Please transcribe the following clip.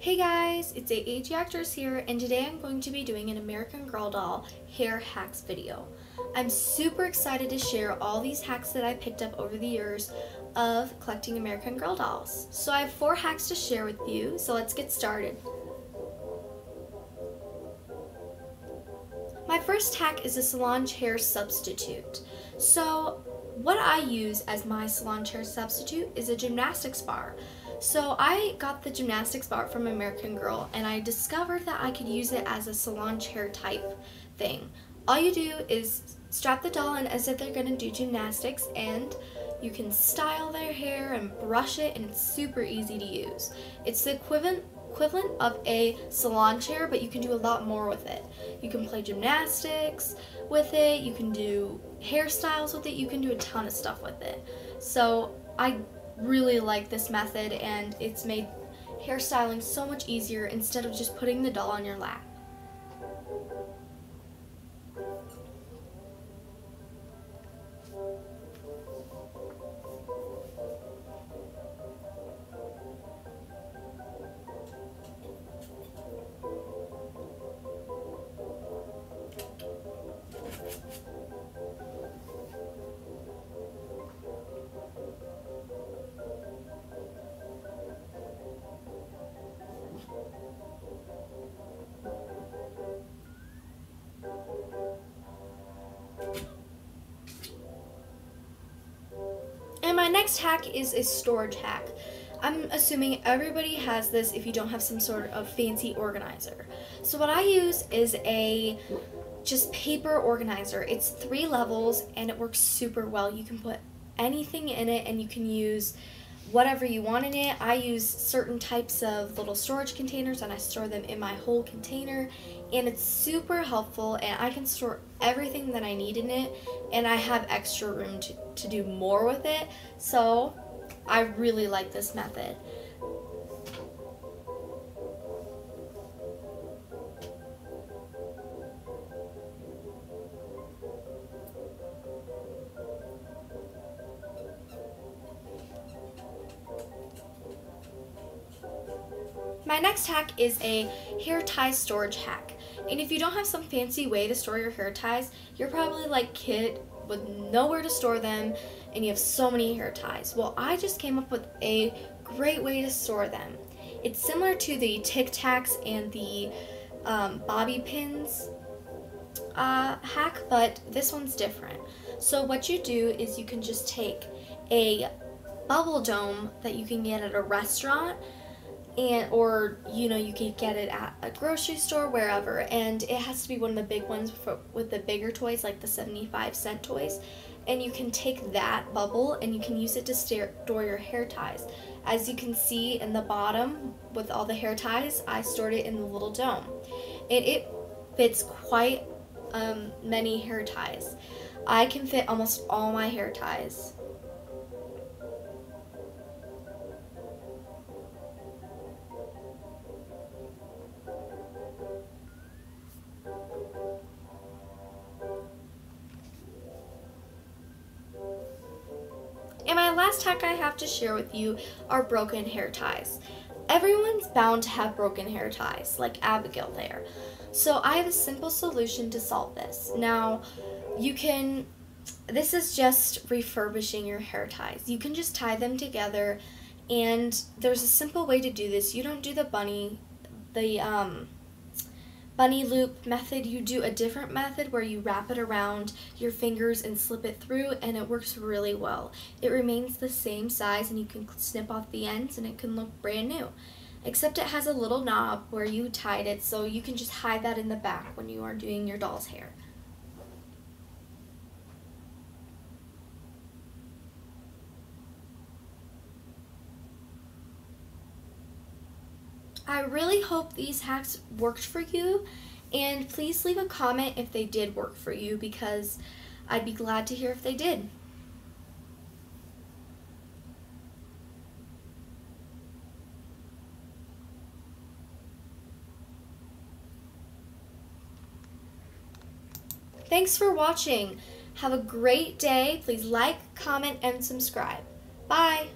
Hey guys, it's 8AG Actors here, and today I'm going to be doing an American Girl doll hair hacks video. I'm super excited to share all these hacks that I picked up over the years of collecting American Girl dolls. So I have four hacks to share with you, so let's get started. My first hack is a salon chair substitute. So what I use as my salon chair substitute is a gymnastics bar. So I got the gymnastics bar from American Girl and I discovered that I could use it as a salon chair type thing. All you do is strap the doll in as if they're gonna do gymnastics and you can style their hair and brush it and it's super easy to use. It's the equivalent equivalent of a salon chair, but you can do a lot more with it. You can play gymnastics with it, you can do hairstyles with it, you can do a ton of stuff with it. So I really like this method and it's made hairstyling so much easier instead of just putting the doll on your lap. My next hack is a storage hack. I'm assuming everybody has this if you don't have some sort of fancy organizer. So what I use is a just paper organizer. It's three levels and it works super well. You can put anything in it and you can use whatever you want in it. I use certain types of little storage containers and I store them in my whole container and it's super helpful and I can store everything that I need in it and I have extra room to, to do more with it. So I really like this method. My next hack is a hair tie storage hack. And if you don't have some fancy way to store your hair ties, you're probably like Kit with nowhere to store them and you have so many hair ties. Well, I just came up with a great way to store them. It's similar to the Tic Tacs and the um, bobby pins uh, hack, but this one's different. So what you do is you can just take a bubble dome that you can get at a restaurant and or you know you can get it at a grocery store wherever and it has to be one of the big ones for, with the bigger toys like the 75 cent toys and you can take that bubble and you can use it to store your hair ties. As you can see in the bottom with all the hair ties I stored it in the little dome and it fits quite um, many hair ties. I can fit almost all my hair ties And my last hack I have to share with you are broken hair ties. Everyone's bound to have broken hair ties, like Abigail there. So I have a simple solution to solve this. Now, you can, this is just refurbishing your hair ties. You can just tie them together and there's a simple way to do this. You don't do the bunny, the, um, bunny loop method, you do a different method where you wrap it around your fingers and slip it through and it works really well. It remains the same size and you can snip off the ends and it can look brand new. Except it has a little knob where you tied it so you can just hide that in the back when you are doing your doll's hair. I really hope these hacks worked for you and please leave a comment if they did work for you because I'd be glad to hear if they did. Thanks for watching. Have a great day. Please like, comment, and subscribe. Bye.